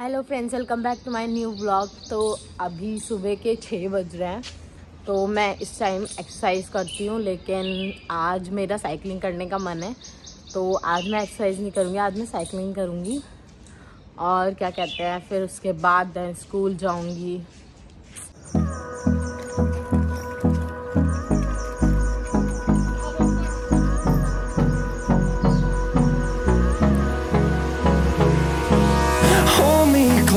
Hello friends welcome back to my new blog तो अभी सुबह के छः बज रहे हैं तो मैं इस टाइम एक्सरसाइज करती हूँ, लेकिन आज मेरा साइकिलिंग करने का मन है। तो आज मैं एक्सरसाइज नहीं करूँगी, आज मैं साइकिलिंग करूँगी। और क्या कहते हैं, फिर उसके बाद स्कूल जाऊँगी।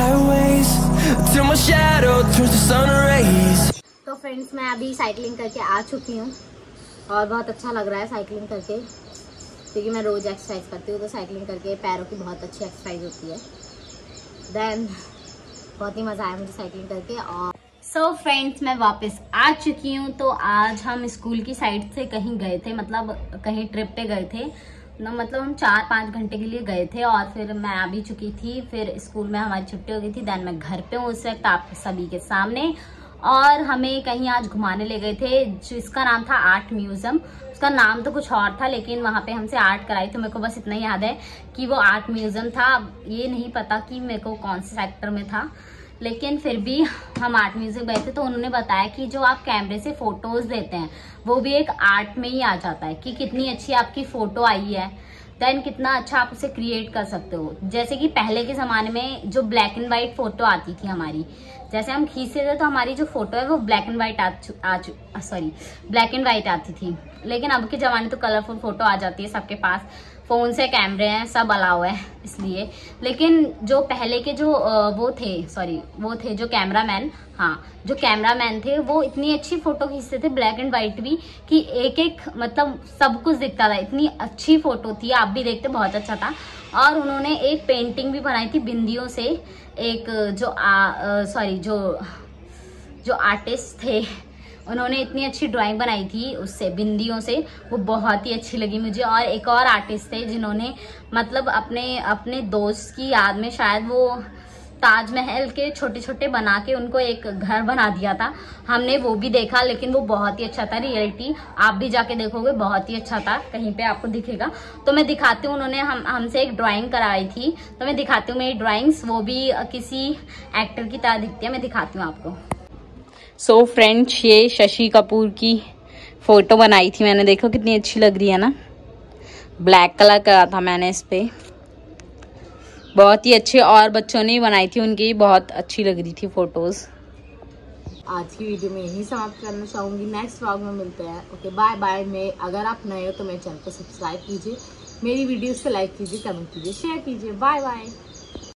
highways Till my shadow turns to sun rays. तो फ्रेंड्स मैं अभी साइकिलिंग करके आ चुकी हूँ। और बहुत अच्छा लग रहा है साइकिलिंग करके, क्योंकि मैं रोज़ एक्सरसाइज करती हूँ तो साइकिलिंग करके पैरों की बहुत अच्छी एक्सरसाइज होती है। देन बहुत ही मज़ा आया मुझे साइकिलिंग करके और सो so फ्रेंड्स मैं वापस आ चुकी हूँ तो आज हम स्कूल की साइड से कहीं गए थे मतलब कहीं ट्रिप पे गए थे। ना मतलब हम चार पाँच घंटे के लिए गए थे और फिर मैं आ भी चुकी थी, फिर स्कूल में हमारी छुट्टी हो गई थी देन मैं घर पे हूँ उस वक्त, आप सभी के सामने। और हमें कहीं आज घुमाने ले गए थे, जिसका नाम था आर्ट म्यूज़ियम। उसका नाम तो कुछ और था, लेकिन वहाँ पे हमसे आर्ट कराई तो मेरे को बस इतना याद है कि वो आर्ट म्यूज़ियम था। ये नहीं पता कि मेरे को कौन से सेक्टर में था। लेकिन फिर भी हम आर्ट म्यूज़िक गए थे तो उन्होंने बताया कि जो आप कैमरे से फ़ोटोज़ देते हैं, वो भी एक आर्ट में ही आ जाता है कि कितनी अच्छी आपकी फ़ोटो आई है। देन कितना अच्छा आप उसे क्रिएट कर सकते हो। जैसे कि पहले के ज़माने में जो ब्लैक एंड व्हाइट फ़ोटो आती थी हमारी जैसे हम खींचते थे तो हमारी जो फ़ोटो है वो ब्लैक एंड व्हाइट आ सॉरी ब्लैक एंड व्हाइट आती थी। लेकिन अब के ज़माने तो कलरफुल फ़ोटो आ जाती है सबके पास। फ़ोन से कैमरे हैं, सब अलाउ है, इसलिए। लेकिन जो पहले के जो वो थे सॉरी वो थे जो कैमरा मैन हाँ जो कैमरा मैन थे, वो इतनी अच्छी फ़ोटो खींचते थे ब्लैक एंड व्हाइट भी, कि एक एक मतलब सब कुछ दिखता था। इतनी अच्छी फ़ोटो थी, आप भी देखते, बहुत अच्छा था। और उन्होंने एक पेंटिंग भी बनाई थी बिंदियों से। एक, जो सॉरी जो जो आर्टिस्ट थे, उन्होंने इतनी अच्छी ड्राइंग बनाई थी उससे, बिंदियों से। वो बहुत ही अच्छी लगी मुझे। और एक और आर्टिस्ट थे जिन्होंने मतलब अपने अपने दोस्त की याद में शायद वो ताजमहल के छोटे छोटे बना के उनको एक घर बना दिया था। हमने वो भी देखा, लेकिन वो बहुत ही अच्छा था रियलिटी। आप भी जाके देखोगे, बहुत ही अच्छा था। कहीं पे आपको दिखेगा। तो मैं दिखाती हूँ, उन्होंने हम, हमसे एक ड्राइंग कराई थी। तो मैं दिखाती हूँ मेरी ड्राइंग्स वो भी किसी एक्टर की तरह दिखती है। मैं दिखाती हूँ आपको। सो so फ्रेंड्स ये शशि कपूर की फ़ोटो बनाई थी मैंने। देखो कितनी अच्छी लग रही है ना? ब्लैक कलर करा था मैंने इस पर बहुत ही अच्छे और बच्चों ने बनाई थी उनकी, बहुत अच्छी लग रही थी फ़ोटोज़ आज की वीडियो में यही समाप्त करना चाहूँगी। नेक्स्ट व्लॉग में मिलते हैं। ओके बाय बाय मैं। अगर आप नए हो तो मेरे चैनल को सब्सक्राइब कीजिए। मेरी वीडियोस को लाइक कीजिए कमेंट कीजिए शेयर कीजिए। Bye bye